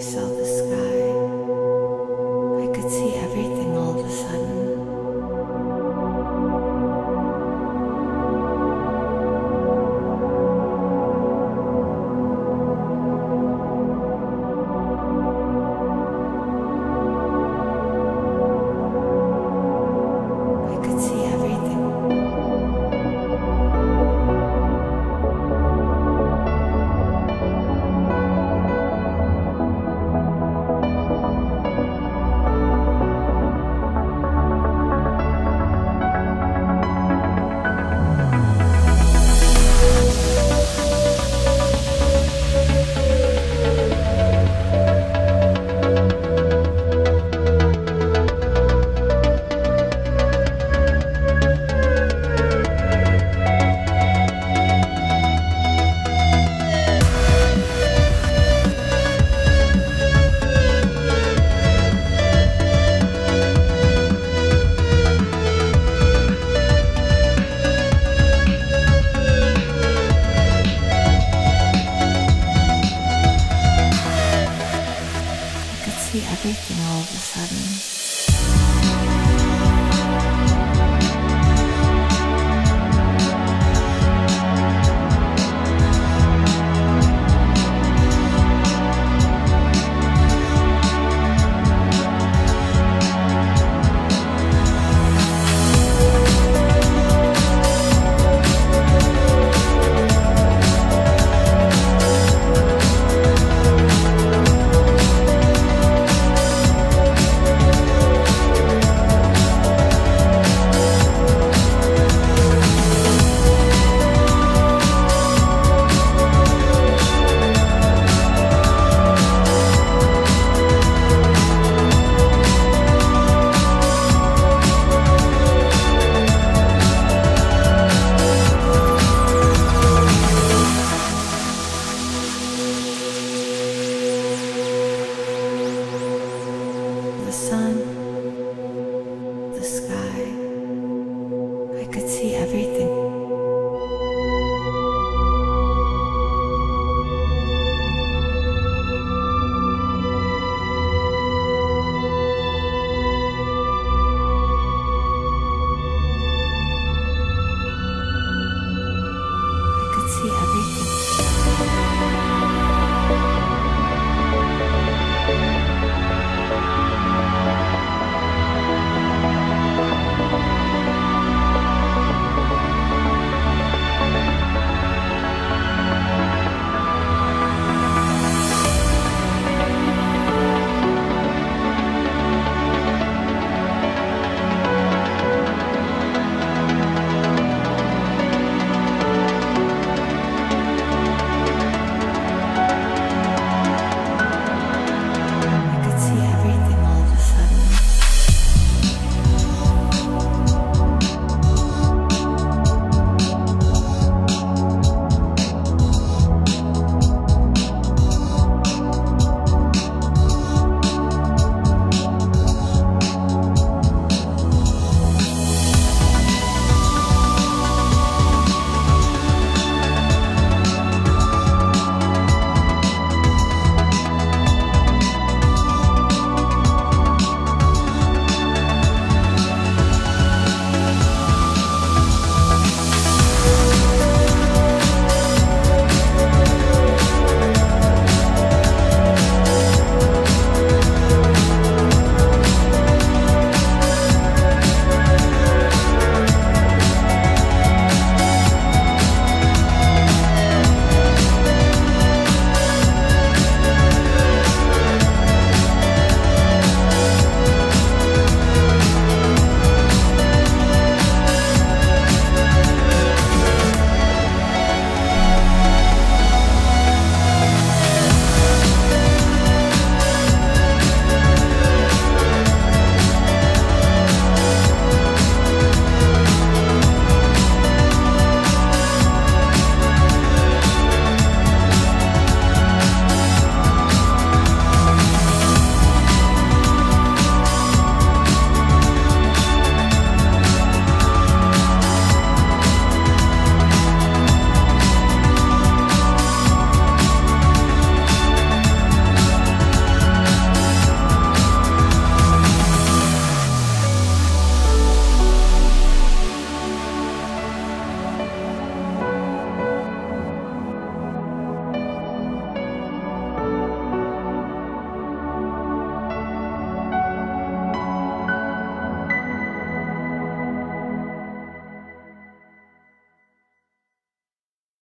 myself. everything all of a sudden. the sun.